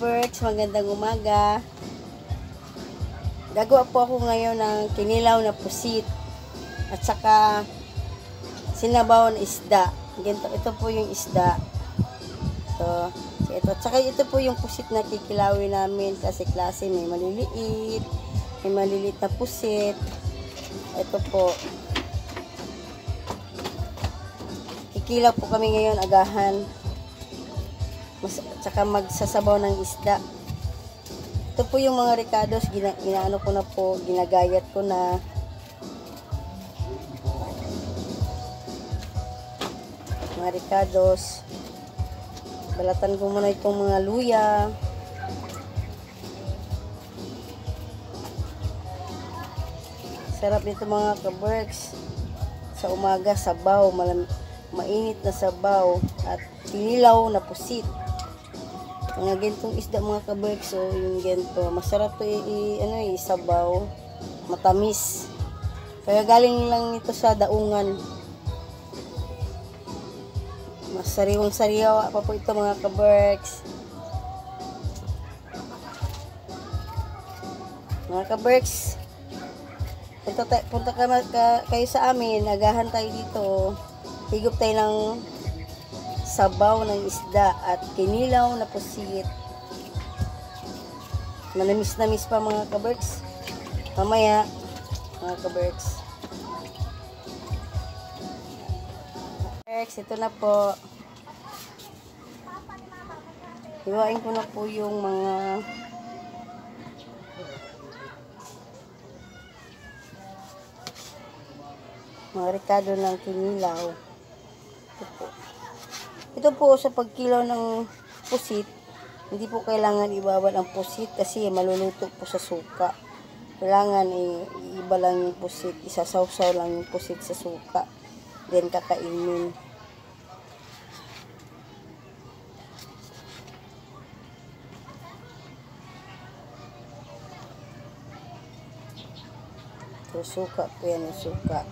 ka-Berks, magandang umaga. Gagawa po ako ngayon ng kinilaw na pusit at saka sinabaw na isda. Ganito, ito po yung isda. Ito, so ito. At saka ito po yung pusit na kikilawin namin kasi klase may maliliit, may maliliit na pusit. Ito po. Kikilaw po kami ngayon agahan. Mas, at saka magsasabaw ng isda. Ito po yung mga ricados, gina, ginaano ko na po, ginagayat ko na. Mga ricados. Balatan ko muna itong mga luya. Sarap nito mga kaberks. Sa umaga, sabaw, malam, mainit na sabaw at kinilaw na pusit. Mga gentong isda mga kaberks, so yung gento, masarap to i, i- ano, eh, isabaw, matamis. Kaya galing lang ito sa daungan. Mas sariwang sariwa pa po ito mga kaberks. Mga kaberks, punta, tayo, punta ka, ka, kayo sa amin, agahan tayo dito. Higop tayo ng sabaw ng isda at kinilaw na pusit. Manamis-namis pa mga kaberks. Mamaya, mga kaberks. Kaberks, ito na po. Hiwain ko na po yung mga mga rekado ng kinilaw. Ito po. Sa pagkilaw ng pusit, hindi po kailangan ibabad ang pusit kasi maluluto po sa suka. Kailangan i- iba lang yung pusit, isasawsaw lang yung pusit sa suka. Then kakainin. So, suka po yan suka.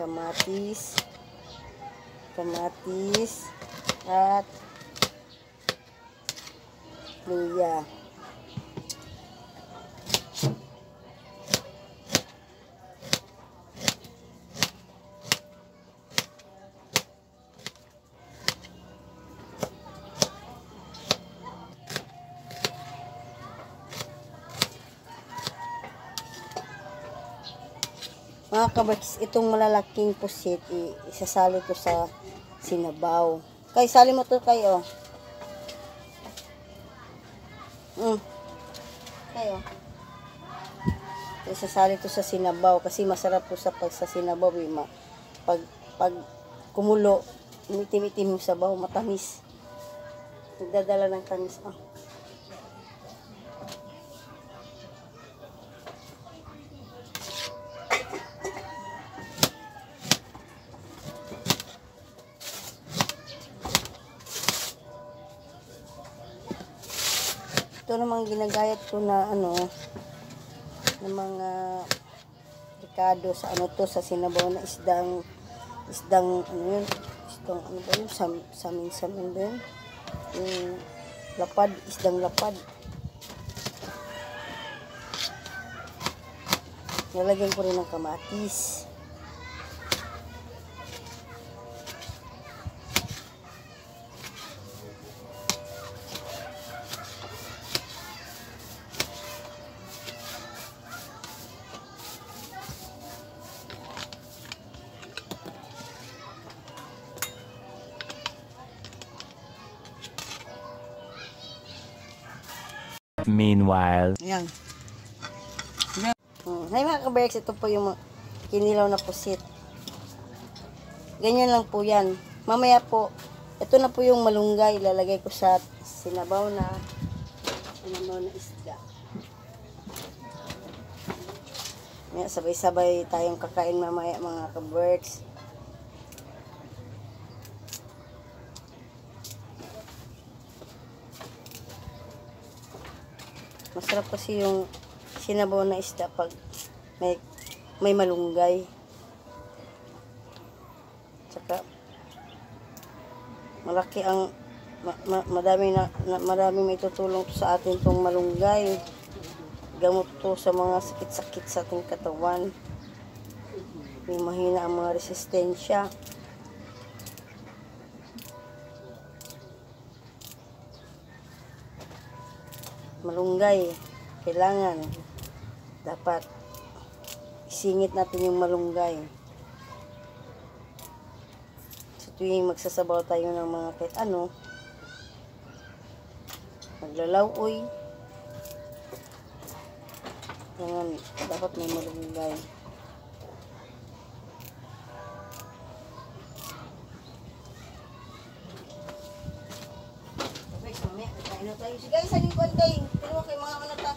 Yan, kamatis. Kamatis. At luya. Mga kabaks, itong malalaking pusit, isasali ko sa sinabaw. Kay, sali mo to kayo. Mm. Kayo. Isasali to sa sinabaw kasi masarap to sa pag sa sinabaw. Eh, ma, pag, pag kumulo, umitim-itim yung sabaw, matamis. Nagdadala ng tamis. Ah. Namang ginagayat ko na ano, ng mga ricado sa ano to, sa sinabaw na isdang, isdang, ano yun, isdang, ano ba yun, sam, samin, samin ba yun? Yung lapad, isdang lapad. Nalagyan ko rin ng kamatis. Meanwhile. Ayan. Hmm. Hay mga kaberks, ito po yung kinilaw na pusit. Ganyan lang po yan. Mamaya po, ito na po yung malunggay. Ilalagay ko sa sinabaw na sinabaw na isda. Mamaya, sabay-sabay tayong kakain mamaya mga kaberks. Masarap kasi yung sinabaw na isda pag may, may malunggay. Tsaka, malaki ang, ma, ma, madami na, na, maraming may tutulong sa atin tong malunggay. Gamot to sa mga sakit-sakit sa ating katawan. May mahina ang mga resistensya. Malunggay. Kailangan dapat isingit natin yung malunggay. Sa tuwing magsasabaw tayo ng mga kahit ano, maglalawoy. Kailangan dapat may malunggay. Guys, mamaya, kakain na tayo. Sige, sa lingkod kayo. Pero kay mga ano ta.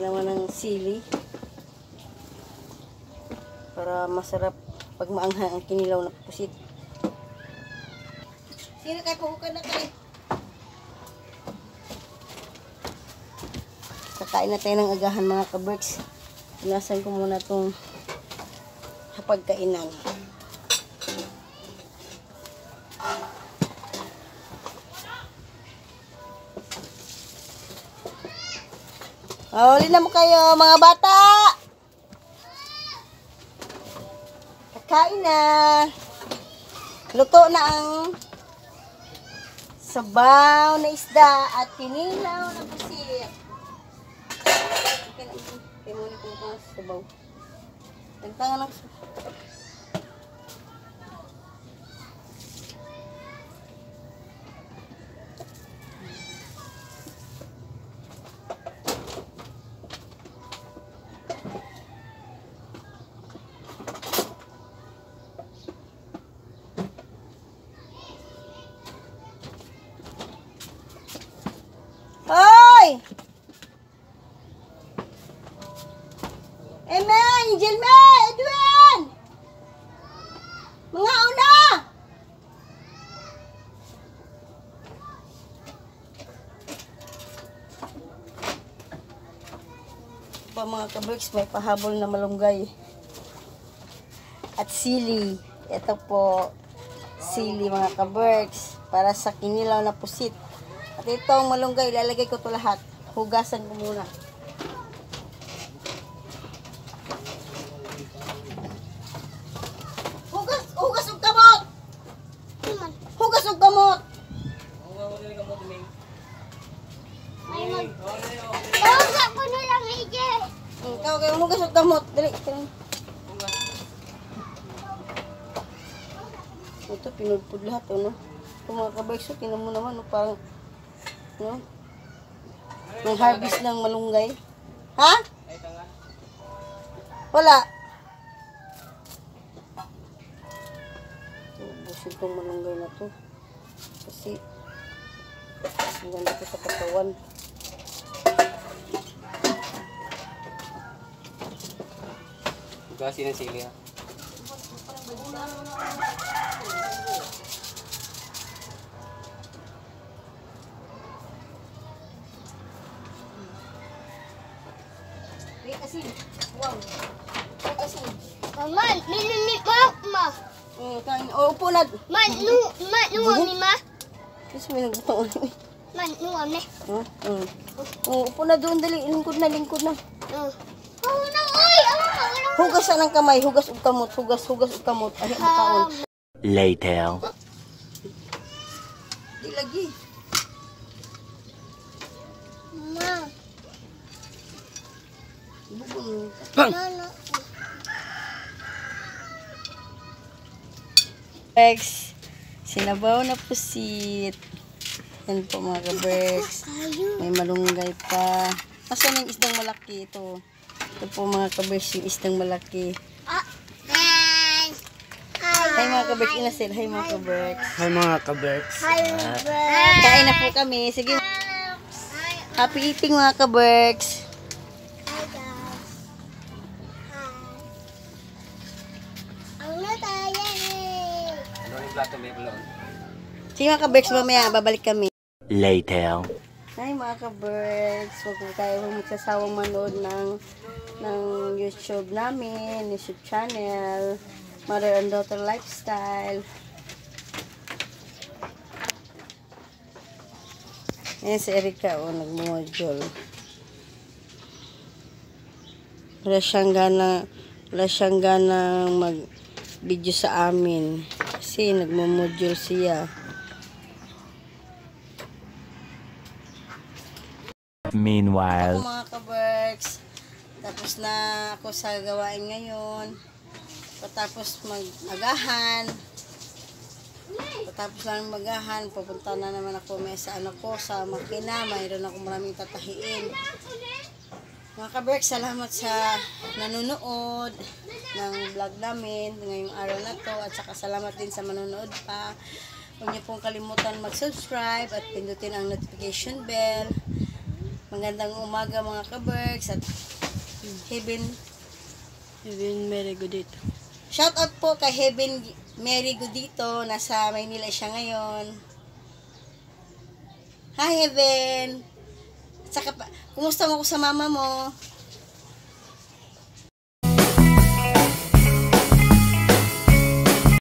Naman ng sili. Para masarap pag maanghang ang kinilaw na pusit. Sino kayo puhukan na kayo? Kakain na tayo ng agahan mga kaberks. Inasan ko muna itong hapagkainan. Huli na mo kayo mga bata! Kakain na! Luto na ang sabaw na isda at tinilaw na pusit. Okay na. Kaya muna kung sabaw. Tagtangan ng mga kabricks, may pahabol na malunggay. At sili. Ito po, sili mga kabricks. Para sa kinilaw na pusit. At itong malunggay, ilalagay ko to lahat. Hugasan ko muna. Hugas, hugas og kamot. Hugas og kamot. Tawag ko na lang, Ije. Mm, Ikaw kayo hugas og kamot. Dali. dali. Ito, pinudpud lahat, ano? Kung mga kabayso, tinan mo naman, no, parang, no? Nang harvest ng malunggay. Ha? Wala. Ubusin tong malunggay na to. Kasi, ang ganda ko sa katawan. Hugasin ng sili ha. Mama, minumit mo, ma. mm, kain. O, upo na. Ma, nu, ma, nuwa mi, ma. Kasi may nagbuto. Ma, nuwa mi. Hmm? Mm. O, upo na doon, dali. Lingkod na, lingkod na. Oh. Oh, no, oy, oh, oh, Hugas na ng kamay, hugas ug kamot, hugas, hugas ug kamot. Ay, makaon. Later. Di lagi. Ma, No. Bex, sinabaw na pusit. Yan po mga ka-Bex. May malunggay pa. Asan yung isdang malaki ito? Ito po mga ka-Bex, yung isdang malaki. Hi. Mga ka-Bex, inasil. Hi mga ka-Bex. Hi mga. Hi, Kain na po kami. Sige. Happy eating mga ka-Bex. Sige mga ka-Berks, mamaya babalik kami. Later. Hi mga ka-Berks, huwag po tayo magsasawang manood ng, ng YouTube namin, YouTube channel, Mother and Daughter Lifestyle. Ayan si Erika, oh, nagmumodule. Wala siyang gana, wala siyang gana mag-video sa amin. Kasi nagmumodule siya. Meanwhile. mga ka-works. Tapos na ako sa gawain ngayon. Patapos mag-agahan. Patapos lang magahan, pupunta na naman ako may sa ano ko, sa makina. Mayroon ako maraming tatahiin. Mga ka-works, salamat sa nanonood ng vlog namin ngayong araw na to. At saka salamat din sa manonood pa. Huwag niyo pong kalimutan mag-subscribe at pindutin ang notification bell. Magandang umaga mga ka-Berks at Heaven Heaven Mary Godito. Shout out po kay Heaven Mary Godito. Nasa Maynila siya ngayon. Hi Heaven! At saka kumusta mo ko sa mama mo?